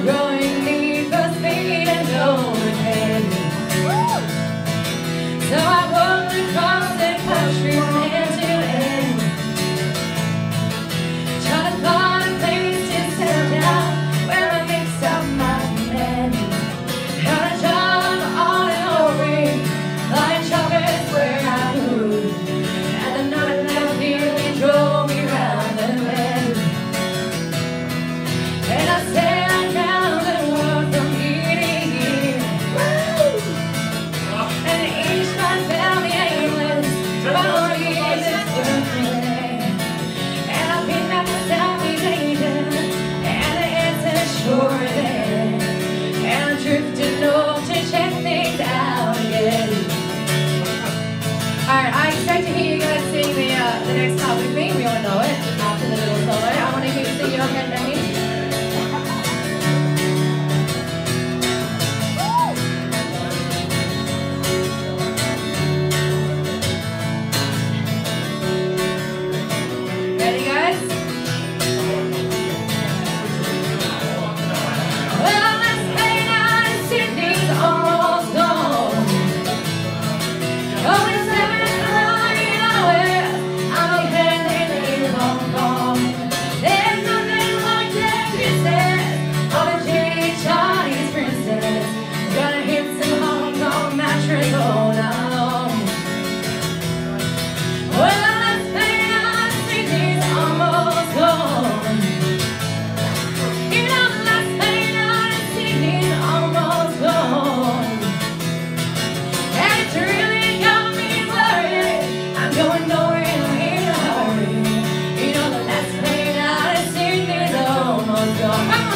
growing, leave us speed and no one So I the next topic. May, we all know it, after the little solo. I want to hear you sing your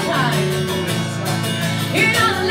time. You know the